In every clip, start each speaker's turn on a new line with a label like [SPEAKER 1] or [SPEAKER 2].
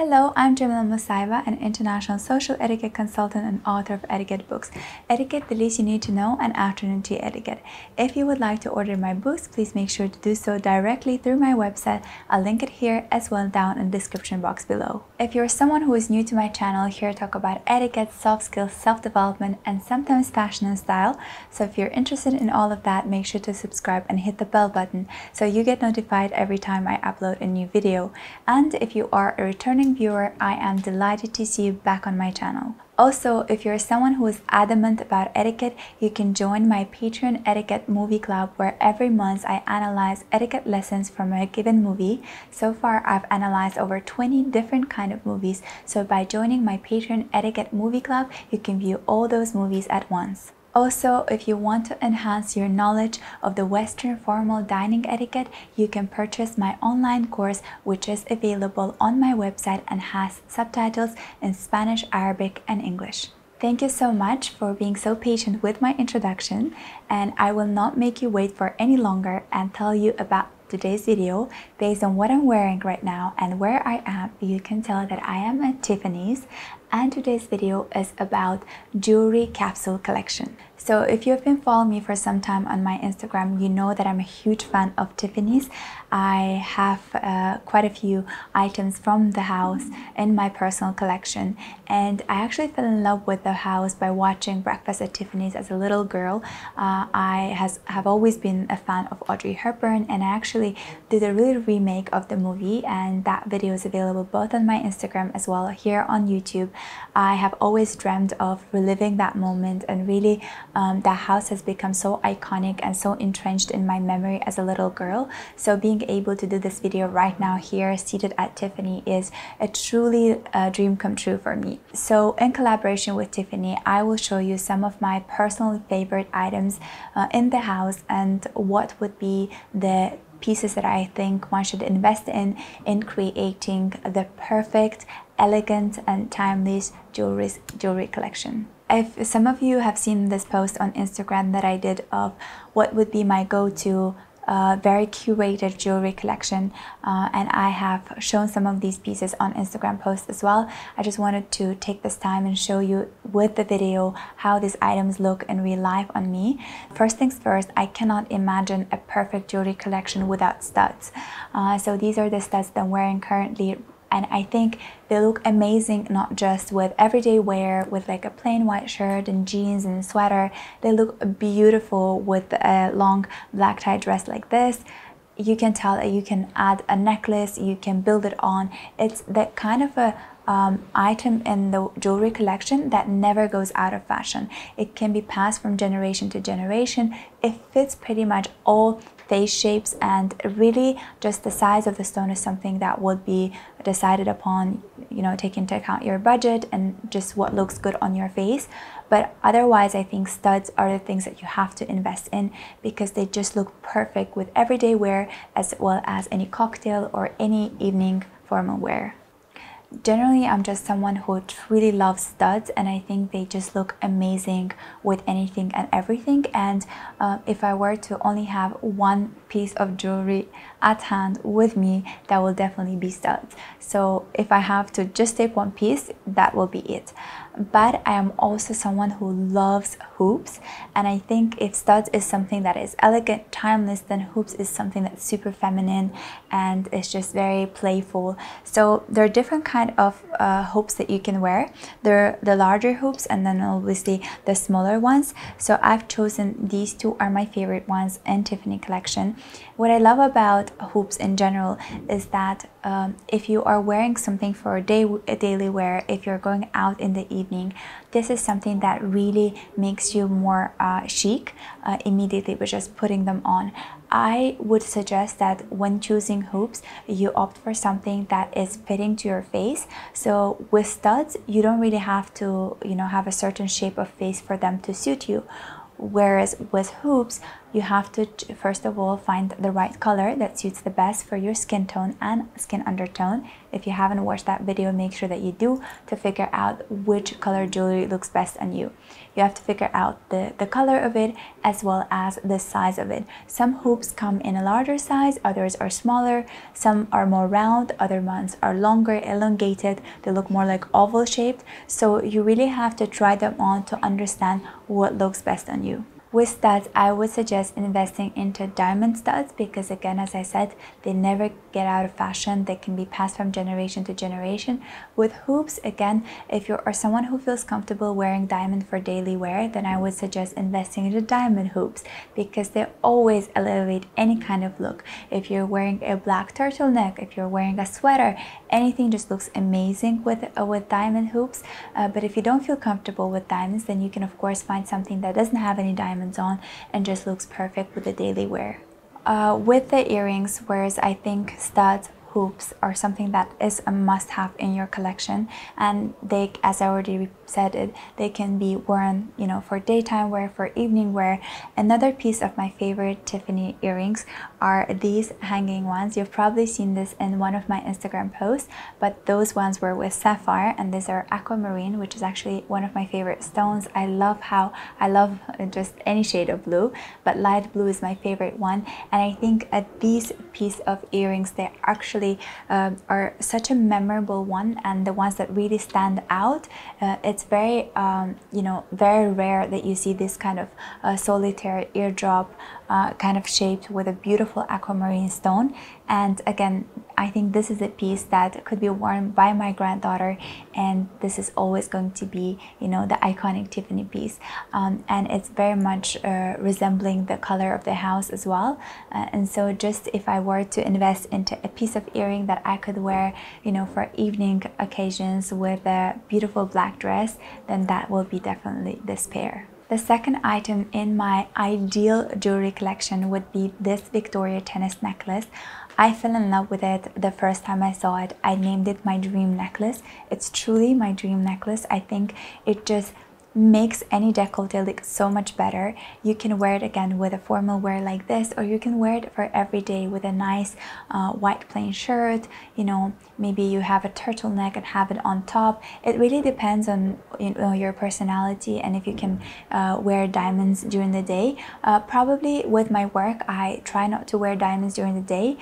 [SPEAKER 1] Hello, I'm Jamila Musayeva, an international social etiquette consultant and author of etiquette books, Etiquette, the Least You Need to Know, and Afternoon Tea Etiquette. If you would like to order my books, please make sure to do so directly through my website. I'll link it here as well down in the description box below. If you're someone who is new to my channel, here I talk about etiquette, soft skills, self-development, and sometimes fashion and style. So if you're interested in all of that, make sure to subscribe and hit the bell button so you get notified every time I upload a new video. And if you are a returning viewer, I am delighted to see you back on my channel. Also, if you're someone who is adamant about etiquette, you can join my Patreon Etiquette Movie Club where every month I analyze etiquette lessons from a given movie. So far, I've analyzed over 20 different kind of movies. So by joining my Patreon Etiquette Movie Club, you can view all those movies at once. Also, if you want to enhance your knowledge of the Western formal dining etiquette, you can purchase my online course, which is available on my website and has subtitles in Spanish, Arabic, and English. Thank you so much for being so patient with my introduction, and I will not make you wait for any longer and tell you about today's video based on what I'm wearing right now and where I am you can tell that I am at Tiffany's and today's video is about jewelry capsule collection. So if you've been following me for some time on my Instagram, you know that I'm a huge fan of Tiffany's. I have uh, quite a few items from the house in my personal collection and I actually fell in love with the house by watching Breakfast at Tiffany's as a little girl. Uh, I has, have always been a fan of Audrey Hepburn and I actually did a really remake of the movie and that video is available both on my Instagram as well here on YouTube. I have always dreamed of reliving that moment and really um, that house has become so iconic and so entrenched in my memory as a little girl. So being able to do this video right now here seated at Tiffany is a truly a dream come true for me. So in collaboration with Tiffany, I will show you some of my personal favorite items uh, in the house and what would be the pieces that I think one should invest in in creating the perfect, elegant and timeless jewelry, jewelry collection. If some of you have seen this post on Instagram that I did of what would be my go-to a very curated jewelry collection uh, and I have shown some of these pieces on Instagram posts as well. I just wanted to take this time and show you with the video how these items look in real life on me. First things first, I cannot imagine a perfect jewelry collection without studs. Uh, so these are the studs that I'm wearing currently and I think they look amazing not just with everyday wear with like a plain white shirt and jeans and sweater. They look beautiful with a long black tie dress like this. You can tell that you can add a necklace you can build it on. It's that kind of a um, item in the jewelry collection that never goes out of fashion. It can be passed from generation to generation. It fits pretty much all face shapes and really just the size of the stone is something that would be decided upon you know take into account your budget and just what looks good on your face but otherwise i think studs are the things that you have to invest in because they just look perfect with everyday wear as well as any cocktail or any evening formal wear generally I'm just someone who truly loves studs and I think they just look amazing with anything and everything. And uh, if I were to only have one piece of jewelry at hand with me that will definitely be studs so if I have to just take one piece that will be it but I am also someone who loves hoops and I think if studs is something that is elegant, timeless, then hoops is something that's super feminine and it's just very playful. So there are different kind of uh, hoops that you can wear. There are the larger hoops and then obviously the smaller ones. So I've chosen these two are my favorite ones in Tiffany collection. What I love about hoops in general is that um, if you are wearing something for a, day, a daily wear, if you're going out in the evening, this is something that really makes you more uh, chic uh, immediately by just putting them on. I would suggest that when choosing hoops, you opt for something that is fitting to your face. So with studs, you don't really have to, you know, have a certain shape of face for them to suit you. Whereas with hoops, you have to first of all find the right color that suits the best for your skin tone and skin undertone If you haven't watched that video, make sure that you do to figure out which color jewelry looks best on you. You have to figure out the, the color of it as well as the size of it. Some hoops come in a larger size, others are smaller, some are more round, other ones are longer, elongated, they look more like oval shaped. So you really have to try them on to understand what looks best on you. With studs, I would suggest investing into diamond studs because again, as I said, they never get out of fashion. They can be passed from generation to generation. With hoops, again, if you are someone who feels comfortable wearing diamond for daily wear, then I would suggest investing into diamond hoops because they always elevate any kind of look. If you're wearing a black turtleneck, if you're wearing a sweater, anything just looks amazing with, uh, with diamond hoops. Uh, but if you don't feel comfortable with diamonds, then you can of course find something that doesn't have any diamonds diamonds on and just looks perfect with the daily wear. Uh, with the earrings, whereas I think studs hoops are something that is a must-have in your collection and they as i already said it they can be worn you know for daytime wear for evening wear another piece of my favorite tiffany earrings are these hanging ones. You've probably seen this in one of my instagram posts but those ones were with sapphire and these are aquamarine which is actually one of my favorite stones. I love how i love just any shade of blue but light blue is my favorite one. And i think at these piece of earrings they actually uh, are such a memorable one and the ones that really stand out uh, it's very um, you know very rare that you see this kind of uh, solitaire eardrop uh, kind of shaped with a beautiful aquamarine stone. And again, I think this is a piece that could be worn by my granddaughter and this is always going to be, you know, the iconic Tiffany piece. Um, and it's very much uh, resembling the color of the house as well. Uh, and so just if I were to invest into a piece of earring that I could wear, you know, for evening occasions with a beautiful black dress, then that will be definitely this pair. The second item in my ideal jewelry collection would be this Victoria tennis necklace. I fell in love with it the first time I saw it. I named it my dream necklace. It's truly my dream necklace. I think it just makes any decollete look so much better. You can wear it again with a formal wear like this or you can wear it for every day with a nice uh, white plain shirt. You know, maybe you have a turtleneck and have it on top. It really depends on you know, your personality and if you can uh, wear diamonds during the day. Uh, probably with my work, I try not to wear diamonds during the day,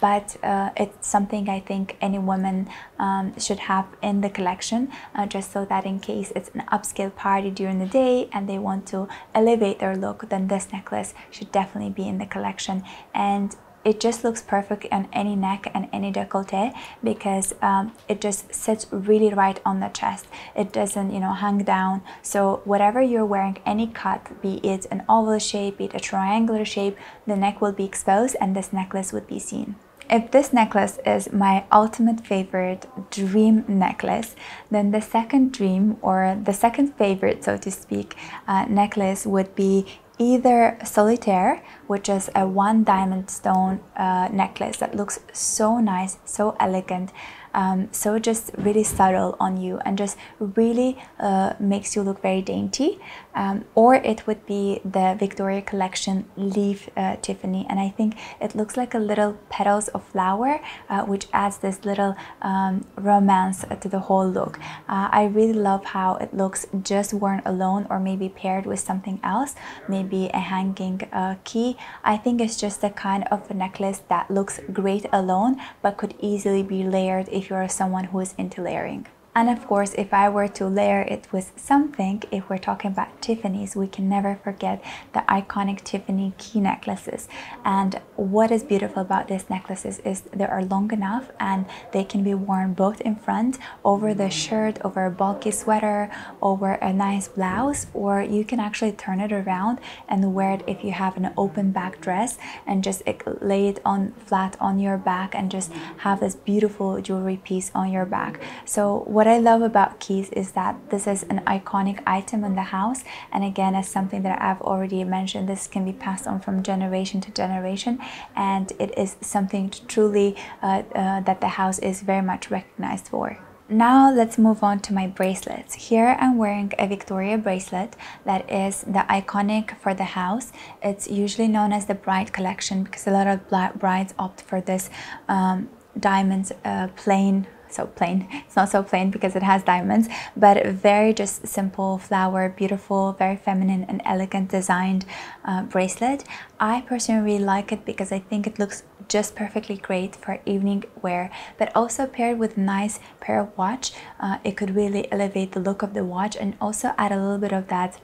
[SPEAKER 1] but uh, it's something I think any woman um, should have in the collection uh, just so that in case it's an upscale party during the day and they want to elevate their look, then this necklace should definitely be in the collection. And it just looks perfect on any neck and any decollete because um, it just sits really right on the chest. It doesn't you know hang down. So whatever you're wearing any cut be it an oval shape be it a triangular shape the neck will be exposed and this necklace would be seen if this necklace is my ultimate favorite dream necklace, then the second dream or the second favorite, so to speak, uh, necklace would be either solitaire, which is a one diamond stone uh, necklace that looks so nice, so elegant, um, so just really subtle on you and just really uh, makes you look very dainty um, or it would be the Victoria Collection Leaf uh, Tiffany and I think it looks like a little petals of flower uh, which adds this little um, romance to the whole look. Uh, I really love how it looks just worn alone or maybe paired with something else, maybe a hanging uh, key. I think it's just the kind of necklace that looks great alone but could easily be layered if you're someone who is into layering. And of course, if I were to layer it with something, if we're talking about Tiffany's, we can never forget the iconic Tiffany key necklaces. And what is beautiful about these necklaces is they are long enough and they can be worn both in front, over the shirt, over a bulky sweater, over a nice blouse, or you can actually turn it around and wear it if you have an open back dress and just lay it on flat on your back and just have this beautiful jewelry piece on your back. So what I love about keys is that this is an iconic item in the house and again as something that I've already mentioned this can be passed on from generation to generation and it is something truly uh, uh, that the house is very much recognized for. Now let's move on to my bracelets. Here I'm wearing a Victoria bracelet that is the iconic for the house. It's usually known as the bride collection because a lot of brides opt for this um, diamonds uh, plain so plain. It's not so plain because it has diamonds but very just simple flower beautiful very feminine and elegant designed uh, bracelet. I personally really like it because i think it looks just perfectly great for evening wear but also paired with a nice pair of watch uh, it could really elevate the look of the watch and also add a little bit of that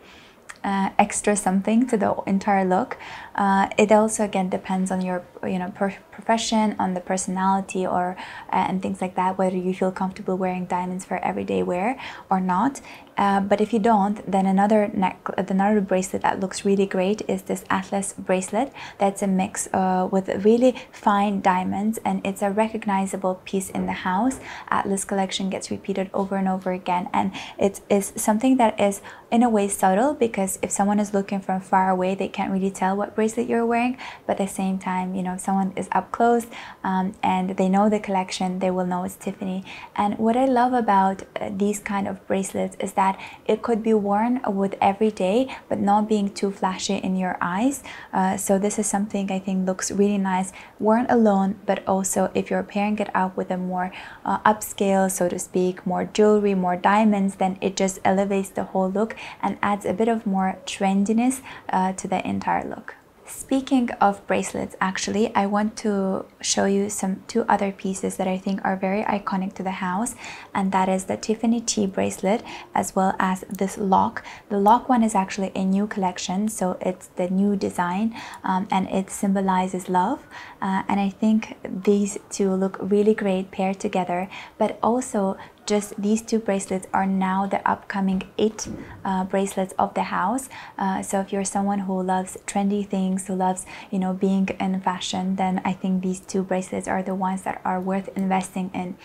[SPEAKER 1] uh, extra something to the entire look. Uh, it also again depends on your you know profession, on the personality, or uh, and things like that. Whether you feel comfortable wearing diamonds for everyday wear or not. Uh, but if you don't, then another neck, another bracelet that looks really great is this Atlas bracelet. That's a mix uh, with really fine diamonds, and it's a recognizable piece in the house. Atlas collection gets repeated over and over again, and it is something that is in a way subtle because if someone is looking from far away, they can't really tell what bracelet you're wearing. But at the same time, you know, if someone is up close um, and they know the collection, they will know it's Tiffany. And what I love about uh, these kind of bracelets is that that it could be worn with every day but not being too flashy in your eyes. Uh, so this is something I think looks really nice. Worn alone but also if you're pairing it up with a more uh, upscale so to speak more jewelry more diamonds then it just elevates the whole look and adds a bit of more trendiness uh, to the entire look Speaking of bracelets, actually, I want to show you some two other pieces that I think are very iconic to the house, and that is the Tiffany T bracelet as well as this lock. The lock one is actually a new collection, so it's the new design um, and it symbolizes love. Uh, and I think these two look really great paired together, but also just these two bracelets are now the upcoming eight uh, bracelets of the house uh, so if you're someone who loves trendy things who loves you know being in fashion then I think these two bracelets are the ones that are worth investing in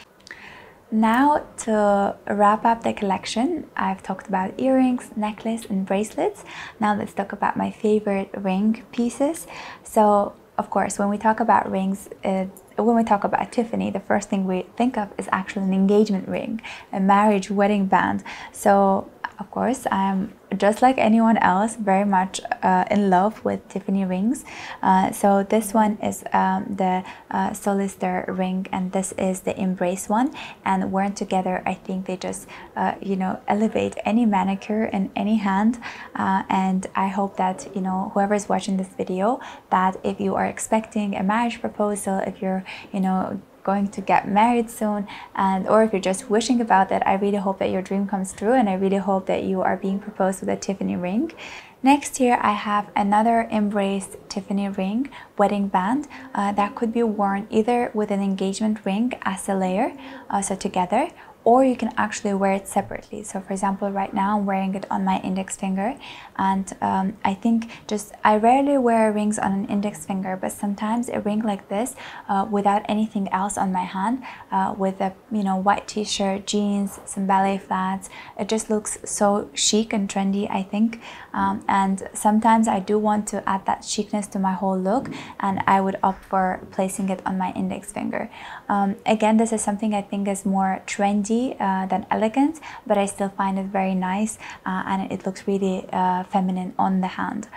[SPEAKER 1] now to wrap up the collection, I've talked about earrings, necklace and bracelets. Now let's talk about my favorite ring pieces. So of course, when we talk about rings, when we talk about Tiffany, the first thing we think of is actually an engagement ring, a marriage wedding band. So of course, I'm just like anyone else, very much uh, in love with Tiffany rings. Uh, so this one is um, the uh, Soleste ring, and this is the Embrace one. And worn together, I think they just, uh, you know, elevate any manicure in any hand. Uh, and I hope that you know whoever is watching this video, that if you are expecting a marriage proposal, if you're, you know going to get married soon and or if you're just wishing about that i really hope that your dream comes true and i really hope that you are being proposed with a tiffany ring. Next here I have another Embrace Tiffany ring wedding band uh, that could be worn either with an engagement ring as a layer, uh, so together, or you can actually wear it separately. So for example, right now I'm wearing it on my index finger and um, I think just, I rarely wear rings on an index finger, but sometimes a ring like this uh, without anything else on my hand uh, with a, you know, white t-shirt, jeans, some ballet flats, it just looks so chic and trendy, I think. Um, and sometimes I do want to add that chicness to my whole look and I would opt for placing it on my index finger. Um, again, this is something I think is more trendy uh, than elegant, but I still find it very nice uh, and it looks really uh, feminine on the hand.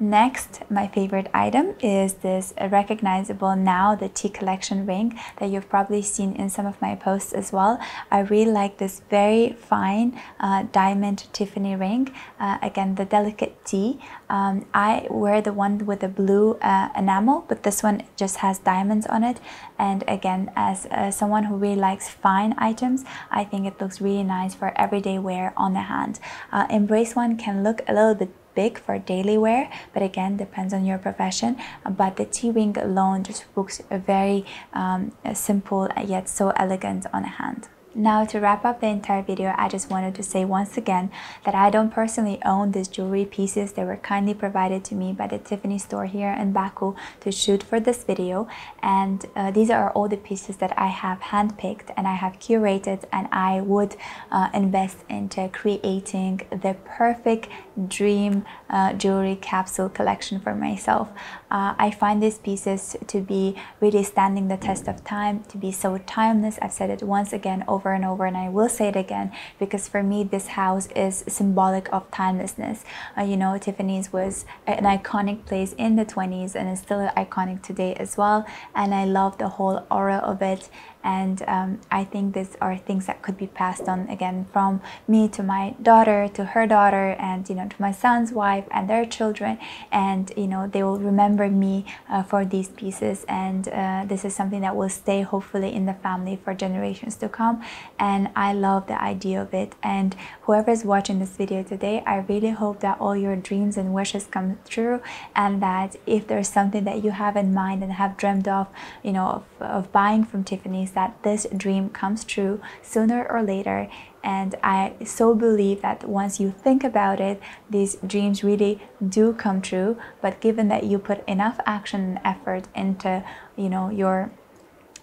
[SPEAKER 1] Next, my favorite item is this recognizable now the T collection ring that you've probably seen in some of my posts as well. I really like this very fine uh, diamond Tiffany ring. Uh, again, the delicate T. Um, I wear the one with the blue uh, enamel, but this one just has diamonds on it. And again, as uh, someone who really likes fine items, I think it looks really nice for everyday wear on the hand. Uh, Embrace one can look a little bit big for daily wear but again depends on your profession but the T-ring alone just looks very um, simple yet so elegant on a hand. Now to wrap up the entire video, I just wanted to say once again that I don't personally own these jewelry pieces. They were kindly provided to me by the Tiffany store here in Baku to shoot for this video. And uh, these are all the pieces that I have handpicked and I have curated and I would uh, invest into creating the perfect dream uh, jewelry capsule collection for myself. Uh, I find these pieces to be really standing the test of time, to be so timeless. I've said it once again over over and over and I will say it again because for me this house is symbolic of timelessness. Uh, you know Tiffany's was an iconic place in the 20s and is still iconic today as well and I love the whole aura of it and um, I think these are things that could be passed on again from me to my daughter to her daughter and you know to my son's wife and their children. And you know they will remember me uh, for these pieces. And uh, this is something that will stay hopefully in the family for generations to come. And I love the idea of it. And whoever is watching this video today I really hope that all your dreams and wishes come true and that if there's something that you have in mind and have dreamed of you know of, of buying from Tiffany's that this dream comes true sooner or later. And I so believe that once you think about it, these dreams really do come true. But given that you put enough action and effort into, you know, your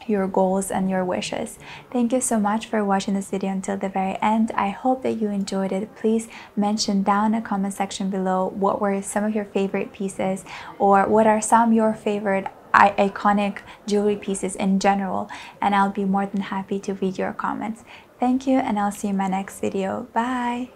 [SPEAKER 1] your goals and your wishes. Thank you so much for watching this video until the very end. I hope that you enjoyed it. Please mention down in the comment section below what were some of your favorite pieces or what are some your favorite iconic jewelry pieces in general and I'll be more than happy to read your comments. Thank you and I'll see you in my next video. Bye!